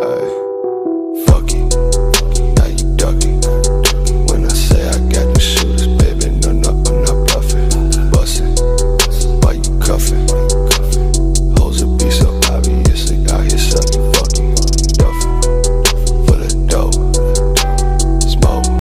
Hey.